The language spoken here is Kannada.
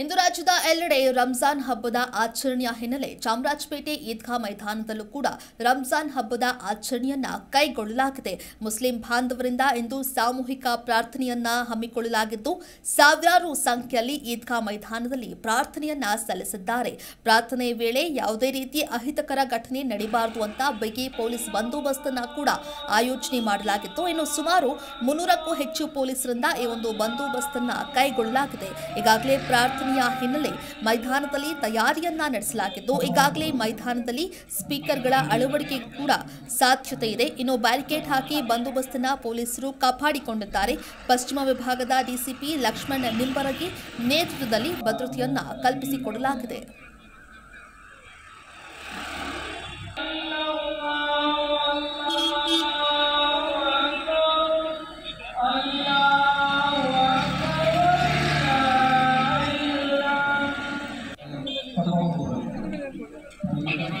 ಇಂದು ರಾಜ್ಯದ ಎಲ್ಲೆಡೆ ರಂಜಾನ್ ಹಬ್ಬದ ಆಚರಣೆಯ ಹಿನ್ನೆಲೆ ಚಾಮರಾಜಪೇಟೆ ಈದ್ಗಾ ಮೈದಾನದಲ್ಲೂ ಕೂಡ ರಂಜಾನ್ ಹಬ್ಬದ ಆಚರಣೆಯನ್ನ ಕೈಗೊಳ್ಳಲಾಗಿದೆ. ಮುಸ್ಲಿಂ ಬಾಂಧವರಿಂದ ಇಂದು ಸಾಮೂಹಿಕ ಪ್ರಾರ್ಥನೆಯನ್ನ ಹಮ್ಮಿಕೊಳ್ಳಲಾಗಿದ್ದು, ಸಾವಿರಾರು ಸಂಖ್ಯೆಯಲ್ಲಿ ಈದ್ಗಾ ಮೈದಾನದಲ್ಲಿ ಪ್ರಾರ್ಥನೆಯನ್ನ ಸಲ್ಲಿಸಿದ್ದಾರೆ. ಪ್ರಾರ್ಥನೆ ವೇಳೆ ಯಾವುದೇ ರೀತಿ ಅಹಿತಕರ ಘಟನೆ ನಡೀಬಾರದು ಅಂತ ಬಿಗಿ ಪೊಲೀಸ್ ಬಂದೋಬಸ್ತನ್ನ ಕೂಡ ಆಯೋಜನೆ ಮಾಡಲಾಗಿತ್ತು. ಇನ್ನು ಸುಮಾರು ಮುನ್ನೂರಕ್ಕೂ ಹೆಚ್ಚು ಪೊಲೀಸರಿಂದ ಈ ಒಂದು ಬಂದೋಬಸ್ತನ್ನ ಕೈಗೊಳ್ಳಲಾಗಿದೆ. ಈಗಾಗಲೇ ಪ್ರಾರ್ಥನೆಯ ಹಿನ್ನೆಲೆ ಮೈದಾನದಲ್ಲಿ ತಯಾರಿಯನ್ನ ನಡೆಸಲಾಗಿದ್ದು, ಈಗಾಗಲೇ ಮೈದಾನದಲ್ಲಿ ಸ್ಪೀಕರ್ಗಳ ಅಳವಡಿಕೆ ಕೂಡ ಸಾಧ್ಯತೆ ಇದೆ. ಇನ್ನು ಬ್ಯಾರಿಕೇಡ್ ಹಾಕಿ ಬಂದೋಬಸ್ತನ್ನ ಪೊಲೀಸರು ಕಾಪಾಡಿಕೊಂಡಿದ್ದಾರೆ. ಪಶ್ಚಿಮ ವಿಭಾಗದ ಡಿಸಿಪಿ ಲಕ್ಷ್ಮಣ್ ನಿಂಬರಗಿ ನೇತೃತ್ವದಲ್ಲಿ ಭದ್ರತೆಯನ್ನ ಕಲ್ಪಿಸಿಕೊಡಲಾಗಿದೆ.